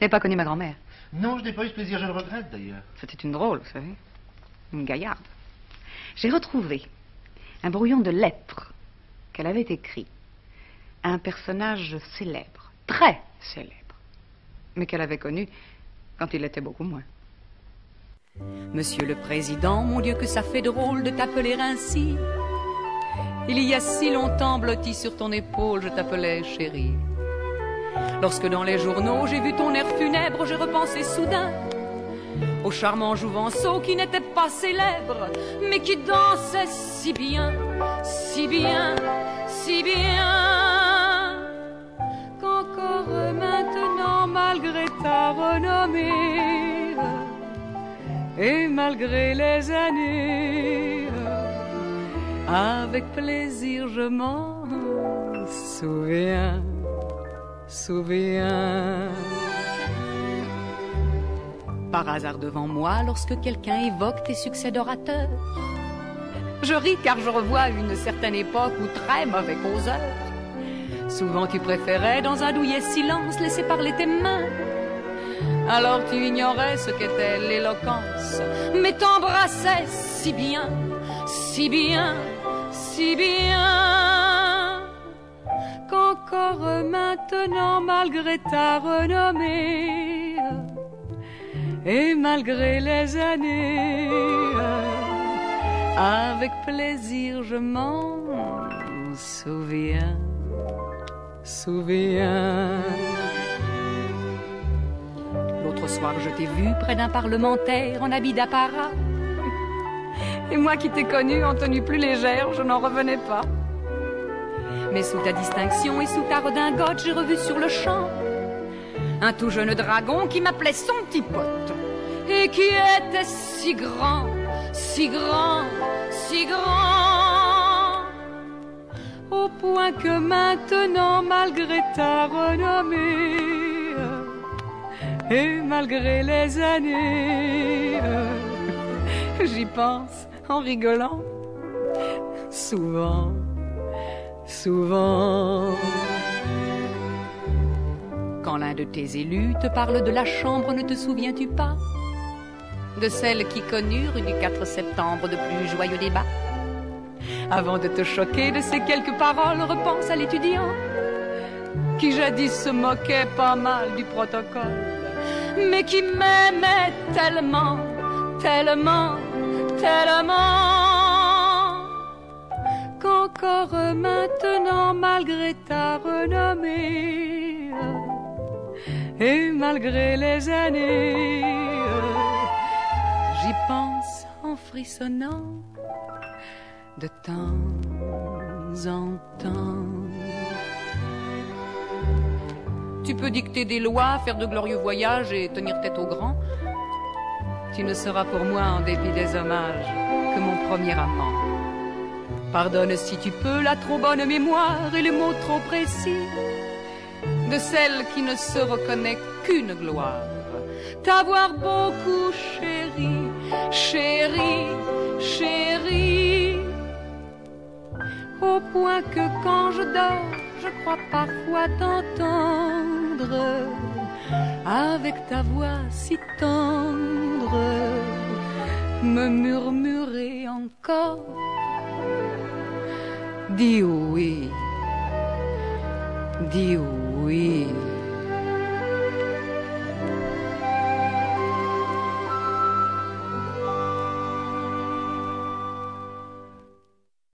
n'avez pas connu ma grand-mère Non, je n'ai pas eu ce plaisir, je le regrette d'ailleurs. C'était une drôle, vous savez. Une gaillarde. J'ai retrouvé un brouillon de lettres qu'elle avait écrit à un personnage célèbre, très célèbre, mais qu'elle avait connu quand il était beaucoup moins. Monsieur le Président, mon Dieu que ça fait drôle de t'appeler ainsi. Il y a si longtemps blotti sur ton épaule, je t'appelais chérie. Lorsque dans les journaux j'ai vu ton air funèbre, j'ai repensé soudain au charmant jouvenceau qui n'était pas célèbre, mais qui dansait si bien, si bien, si bien, qu'encore maintenant, malgré ta renommée, et malgré les années, avec plaisir je m'en souviens, souviens. Par hasard devant moi, lorsque quelqu'un évoque tes succès d'orateur, je ris car je revois une certaine époque où très mauvais causeur. Souvent tu préférais dans un douillet silence laisser parler tes mains. Alors tu ignorais ce qu'était l'éloquence, mais t'embrassais si bien, si bien, si bien, qu'encore maintenant, malgré ta renommée, et malgré les années, avec plaisir je m'en souviens, souviens. L'autre soir je t'ai vu près d'un parlementaire en habit d'apparat. Et moi qui t'ai connu en tenue plus légère, je n'en revenais pas. Mais sous ta distinction et sous ta redingote, j'ai revu sur le champ un tout jeune dragon qui m'appelait son petit pote et qui était si grand, si grand, si grand, au point que maintenant, malgré ta renommée et malgré les années, j'y pense en rigolant souvent, souvent. Quand l'un de tes élus te parle de la chambre, ne te souviens-tu pas? De celle qui connut rue du 4 septembre de plus joyeux débats Avant de te choquer de ces quelques paroles, repense à l'étudiant qui jadis se moquait pas mal du protocole, mais qui m'aimait tellement, tellement, tellement, maintenant, malgré ta renommée, et malgré les années, j'y pense en frissonnant de temps en temps. Tu peux dicter des lois, faire de glorieux voyages et tenir tête aux grands. Tu ne seras pour moi, en dépit des hommages, que mon premier amant. Pardonne si tu peux la trop bonne mémoire et les mots trop précis de celle qui ne se reconnaît qu'une gloire. T'avoir beaucoup chéri, chéri, chéri, au point que quand je dors, je crois parfois t'entendre avec ta voix si tendre me murmurer encore. Di Diui. Diui.